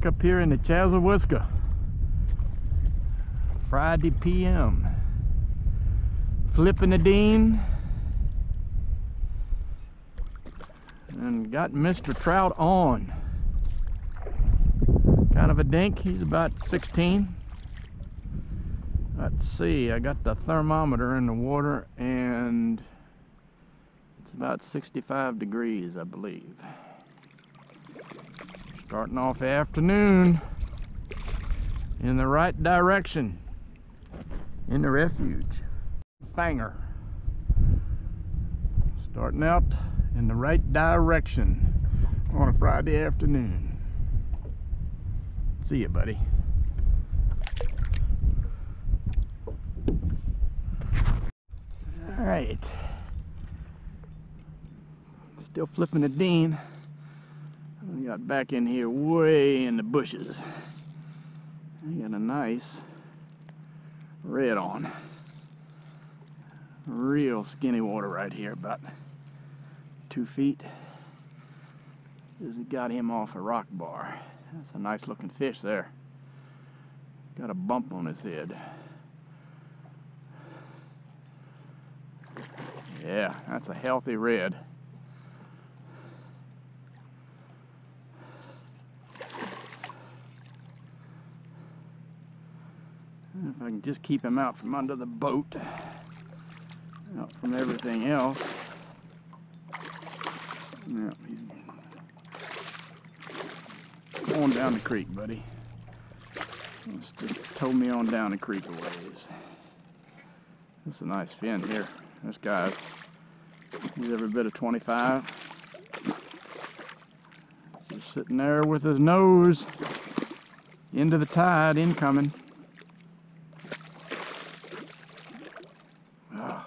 back up here in the Chassahowitzka. Friday PM. Flipping the Dean. And got Mr. Trout on. Kind of a dink, he's about 16. Let's see, I got the thermometer in the water and it's about 65 degrees, I believe. Starting off afternoon in the right direction in the refuge. Fanger. Starting out in the right direction on a Friday afternoon. See you, buddy. All right. Still flipping the dean. Got back in here way in the bushes. I got a nice red on. Real skinny water right here, about two feet. Just got him off a rock bar. That's a nice looking fish there. Got a bump on his head. Yeah, that's a healthy red. I can just keep him out from under the boat, out from everything else. Yeah, he's down the creek, buddy. Let's just tow me on down the creek a ways. That's a nice fin here. This guy's, he's every bit of 25. Just sitting there with his nose into the tide, incoming. Oh.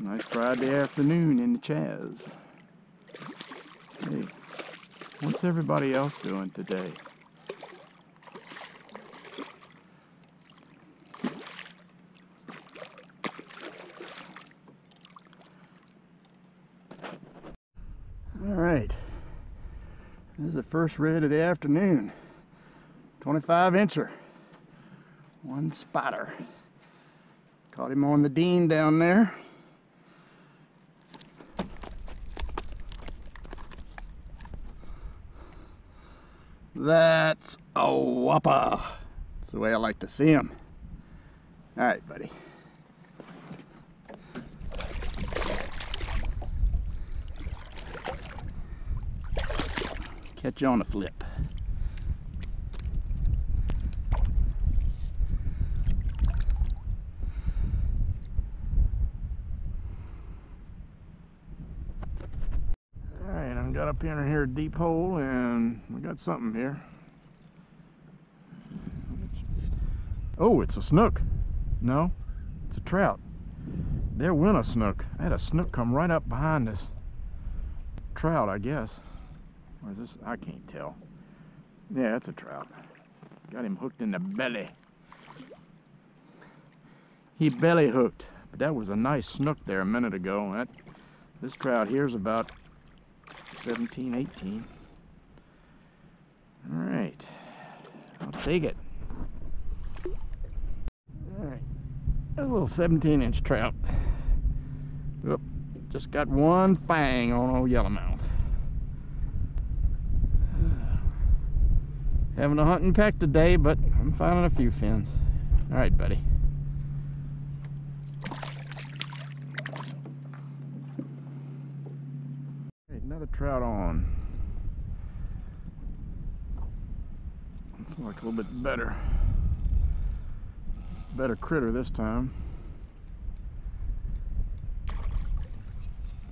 Nice Friday afternoon in the Chazz. Hey, what's everybody else doing today? All right. This is the first red of the afternoon. 25 incher. One spotter. Caught him on the Dean down there. That's a whopper. That's the way I like to see him. All right, buddy. Catch you on a flip. Got up in here deep hole and we got something here. Oh, it's a snook. No, it's a trout. There went a snook. I had a snook come right up behind this trout, I guess. Or is this? I can't tell. Yeah, that's a trout. Got him hooked in the belly. He belly hooked. But that was a nice snook there a minute ago. That This trout here's about 17, 18. All right. I'll take it. All right. A little 17 inch trout. Oop, just got one fang on old yellowmouth. Having a hunting pack today, but I'm finding a few fins. All right, buddy. Okay, another trout on. Looks like a little bit better. Better critter this time.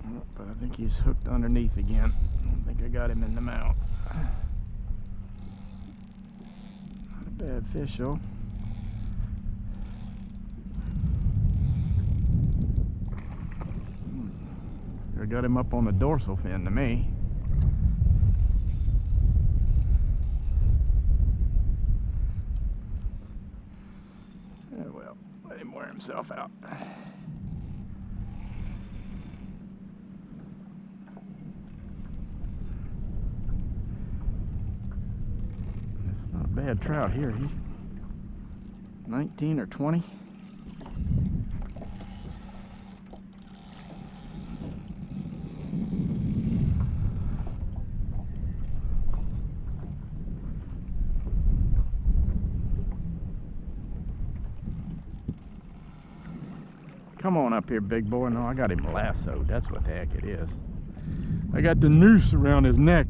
Oh, But I think he's hooked underneath again. I think I got him in the mouth. Not a bad fish though. I got him up on the dorsal fin to me. Yeah, well, let him wear himself out. It's not a bad trout here. He's 19 or 20. Come on up here, big boy. No, I got him lassoed. That's what the heck it is. I got the noose around his neck.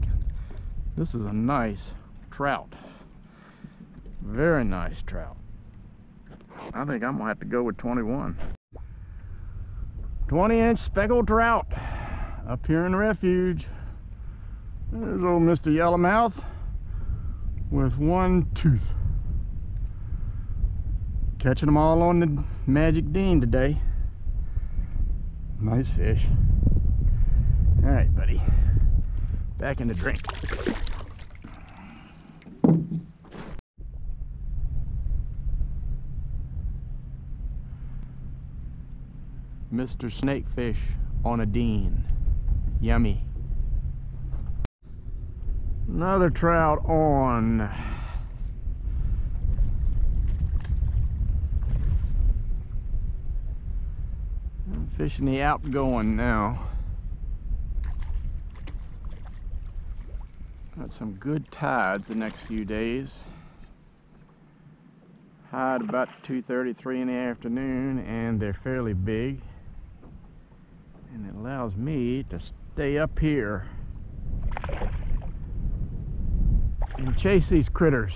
This is a nice trout. Very nice trout. I think I'm gonna have to go with 21. 20 inch speckled trout up here in the refuge. There's old Mr. Yellowmouth with one tooth. Catching them all on the Magic Dean today. Nice fish. All right, buddy. Back in the drink. Mr. Snakefish on a Dean. Yummy. Another trout on. I'm fishing the outgoing now. Got some good tides the next few days. High at about 2.33 in the afternoon and they're fairly big. And it allows me to stay up here and chase these critters.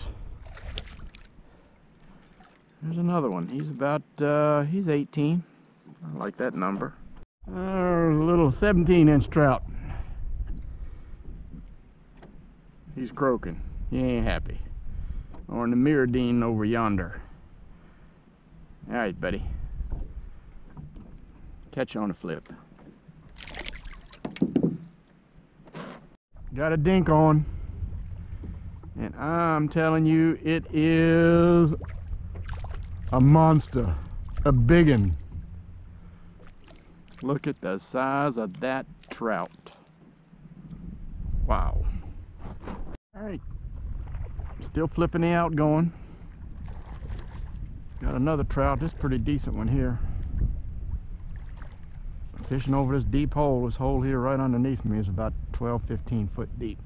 There's another one. He's about, uh, he's 18. I like that number. A little 17 inch trout. He's croaking. He ain't happy. Or in the Mirrodine over yonder. Alright, buddy. Catch you on a flip. Got a dink on. And I'm telling you, it is a monster. A biggin. Look at the size of that trout. Wow. Alright. Still flipping the outgoing. Got another trout, this pretty decent one here. Fishing over this deep hole. This hole here right underneath me is about 12, 15 foot deep.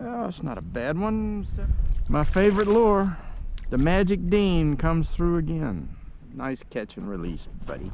Oh, it's not a bad one. My favorite lure, the Magic Dean, comes through again. Nice catch and release, buddy.